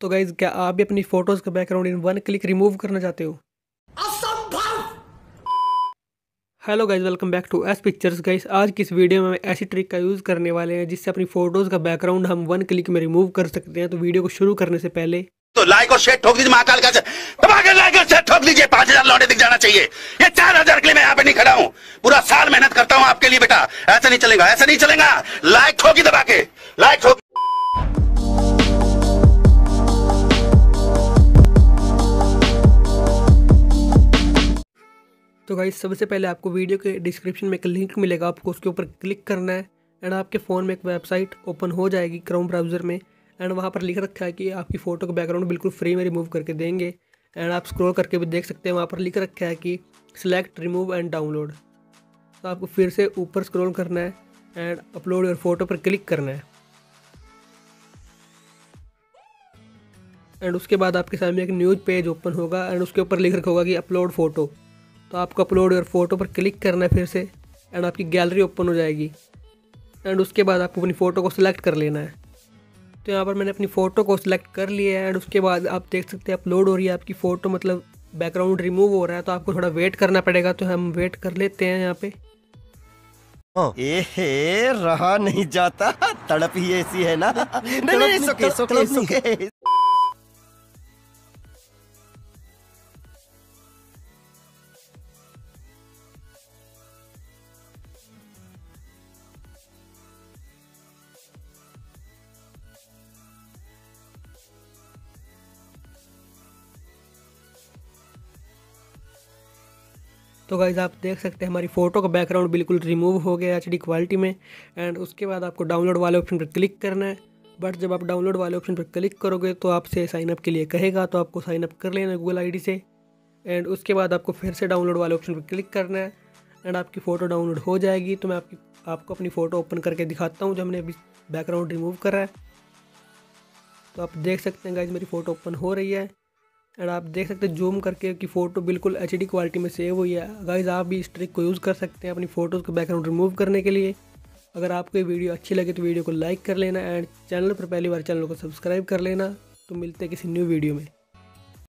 तो गाइज़ क्या आप भी अपनी फ़ोटोज़ का background in one click remove करना चाहते हो? Hello guys welcome back to S pictures guys आज की इस वीडियो में हम ऐसी ट्रिक का यूज़ करने वाले हैं जिससे अपनी फ़ोटोज़ का बैकग्राउंड हम वन क्लिक में रिमूव कर सकते हैं। तो वीडियो को शुरू करने से पहले तो लाइक और शेयर ठोक दीजिए महाकाल का दबा के लाइक और शेयर ठोक दीजिए। पाँच हज़ार लौटे दिख जाना चाहिए। ये चार हज़ार के लिए मैं यहाँ पे नहीं खड़ा हूँ। पूरा साल मेहनत करता हूँ आपके लिए बेटा। ऐसा नहीं चलेगा ऐसा नहीं चलेगा। लाइक ठोकी दबा के। लाइक ठोक तो गाइज़ सबसे पहले आपको वीडियो के डिस्क्रिप्शन में एक लिंक मिलेगा, आपको उसके ऊपर क्लिक करना है एंड आपके फ़ोन में एक वेबसाइट ओपन हो जाएगी क्रोम ब्राउज़र में एंड वहाँ पर लिख रखा है कि आपकी फ़ोटो का बैकग्राउंड बिल्कुल फ्री में रिमूव करके देंगे एंड आप स्क्रॉल करके भी देख सकते हैं, वहाँ पर लिख रखा है कि सिलेक्ट रिमूव एंड डाउनलोड तो आपको फिर से ऊपर स्क्रॉल करना है एंड अपलोड और फ़ोटो पर क्लिक करना है. एंड उसके बाद आपके सामने एक न्यूज़ पेज ओपन होगा एंड उसके ऊपर लिख रखा होगा कि अपलोड फ़ोटो तो आपको अपलोड और फ़ोटो पर क्लिक करना है फिर से एंड आपकी गैलरी ओपन हो जाएगी। एंड उसके बाद आपको अपनी फ़ोटो को सिलेक्ट कर लेना है। तो यहाँ पर मैंने अपनी फ़ोटो को सिलेक्ट कर लिया है एंड उसके बाद आप देख सकते हैं अपलोड हो रही है आपकी फ़ोटो मतलब बैकग्राउंड रिमूव हो रहा है तो आपको थोड़ा वेट करना पड़ेगा तो हम वेट कर लेते हैं यहाँ पे। रहा नहीं जाता तड़प ही ऐसी है ना? नहीं नहीं सुके सुके सुके तो गाइज़ आप देख सकते हैं हमारी फ़ोटो का बैकग्राउंड बिल्कुल रिमूव हो गया एच क्वालिटी में। एंड उसके बाद आपको डाउनलोड वाले ऑप्शन पर क्लिक करना है। बट जब आप डाउनलोड वाले ऑप्शन पर क्लिक करोगे तो आपसे साइनअप के लिए कहेगा तो आपको साइनअप कर लेना गूगल आईडी से। एंड उसके बाद आपको फिर से डाउनलोड वाले ऑप्शन पर क्लिक करना है। एंड आपकी फ़ोटो डाउनलोड हो जाएगी। तो मैं आपकी, आपको अपनी फ़ोटो ओपन करके दिखाता हूँ, जो हमने अभी बैकग्राउंड रिमूव करा है। तो आप देख सकते हैं गाइज़ मेरी फ़ोटो ओपन हो रही है। एंड आप देख सकते हैं जूम करके कि फ़ोटो बिल्कुल एचडी क्वालिटी में सेव हुई है। गाइज़ आप भी इस ट्रिक को यूज़ कर सकते हैं अपनी फ़ोटोज़ को बैकग्राउंड रिमूव करने के लिए। अगर आपको ये वीडियो अच्छी लगे तो वीडियो को लाइक कर लेना एंड चैनल पर पहली बार चैनल को सब्सक्राइब कर लेना। तो मिलते हैं किसी न्यू वीडियो में।